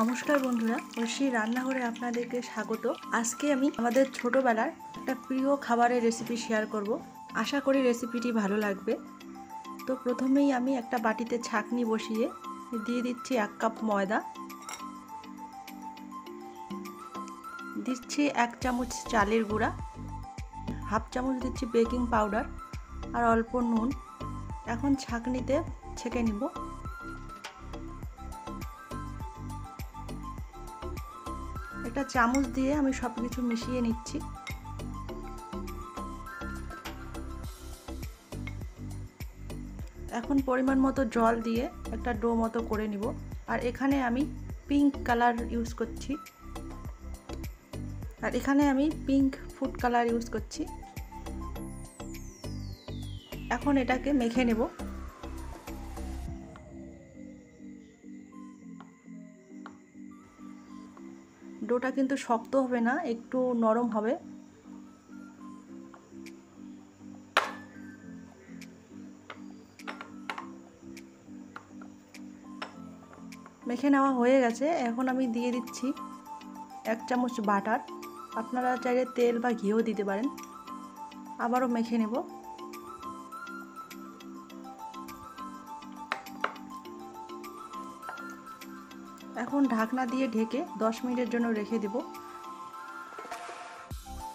নমস্কার বন্ধুরা, ঐশী রান্নাঘরে আপনাদেরকে স্বাগত। আজকে আমি আমাদের ছোটোবেলার একটা প্রিয় খাবারের রেসিপি শেয়ার করব। আশা করি রেসিপিটি ভালো লাগবে। তো প্রথমেই আমি একটা বাটিতে ছাকনি বসিয়ে দিয়ে দিচ্ছি এক কাপ ময়দা। দিচ্ছি এক চামচ চালের গুঁড়া, হাফ চামচ দিচ্ছি বেকিং পাউডার আর অল্প নুন। এখন ছাকনিতে ছেঁকে নিব। একটা চামচ দিয়ে আমি সব কিছু মিশিয়ে নিচ্ছি। এখন পরিমাণ মতো জল দিয়ে একটা ডো মতো করে নিব। আর এখানে আমি পিঙ্ক কালার ইউজ করছি। আর এখানে আমি পিঙ্ক ফুড কালার ইউজ করছি। এখন এটাকে মেখে নেব। ডোটা কিন্তু শক্ত হবে না, একটু নরম হবে। মেখে নেওয়া হয়ে গেছে, এখন আমি দিয়ে দিচ্ছি এক চামচ বাটার। আপনারা চাইলে তেল বা ঘিও দিতে পারেন। আবারও মেখে নেব। এখন ঢাকনা দিয়ে ঢেকে 10 মিনিটের জন্য রেখে দেব।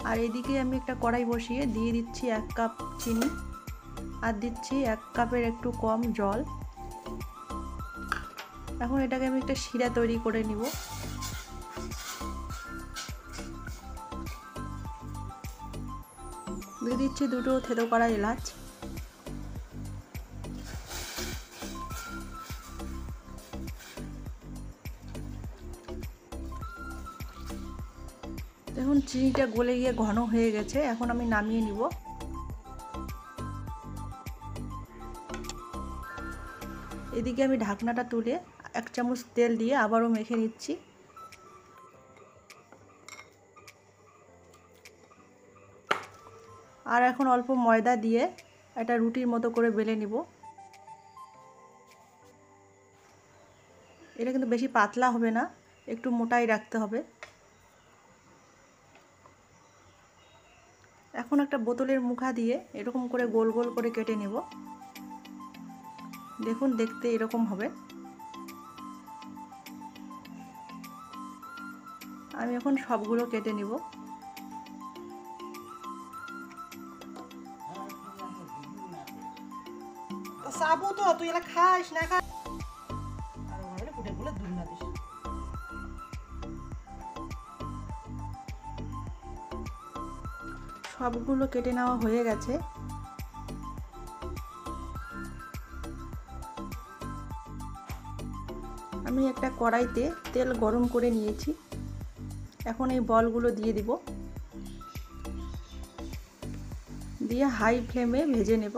আর এদিকে আমি একটা কড়াই বসিয়ে দিয়ে দিচ্ছি এক কাপ চিনি আর দিচ্ছি এক কাপের একটু কম জল। এখন এটাকে আমি একটা শিরা তৈরি করে নিব। দিয়ে দিচ্ছি দুটো থেতো করা এলাচ। দেখুন, চিনিটা গলে গিয়ে ঘন হয়ে গেছে। এখন আমি নামিয়ে নিব। এদিকে আমি ঢাকনাটা তুলে এক চামচ তেল দিয়ে আবারও মেখে নিচ্ছি। আর এখন অল্প ময়দা দিয়ে একটা রুটির মতো করে বেলে নিব। এটা কিন্তু বেশি পাতলা হবে না, একটু মোটাই রাখতে হবে। এখন একটা বোতলের মুখা দিয়ে এরকম করে গোল গোল করে কেটে নেব। দেখুন, দেখতে এরকম হবে। আমি এখন সবগুলো কেটে নিব। সাবু তো, তুই এলা খাইস না খা সবগুলো কেটে নেওয়া হয়ে গেছে। আমি একটা কড়াইতে তেল গরম করে নিয়েছি। এখন এই বলগুলো দিয়ে দিব। দিয়ে হাই ফ্লেমে ভেজে নেব।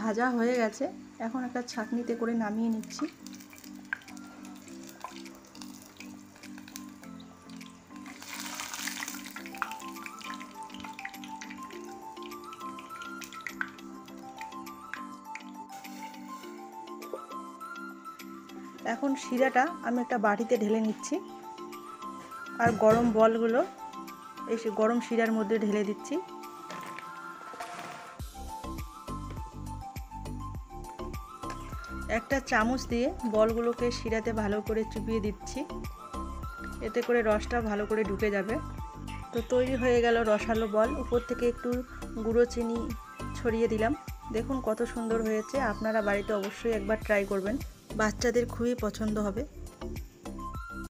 ভাজা হয়ে গেছে। এখন একটা ছাকনিতে করে নামিয়ে নিচ্ছি। এখন শিরাটা আমি একটা বাটিতে ঢেলে নিচ্ছি। আর গরম বলগুলো, এই গরম শিরার মধ্যে ঢেলে দিচ্ছি। একটা চামচ দিয়ে বলগুলোকে শিরাতে ভালো করে চুপিয়ে দিচ্ছি। এতে করে রসটা ভালো করে ঢুকে যাবে। তো তৈরি হয়ে গেল রসালো বল। উপর থেকে একটু গুঁড়ো চিনি ছড়িয়ে দিলাম। দেখুন কত সুন্দর হয়েছে। আপনারা বাড়িতে অবশ্যই একবার ট্রাই করবেন। বাচ্চাদের খুবই পছন্দ হবে।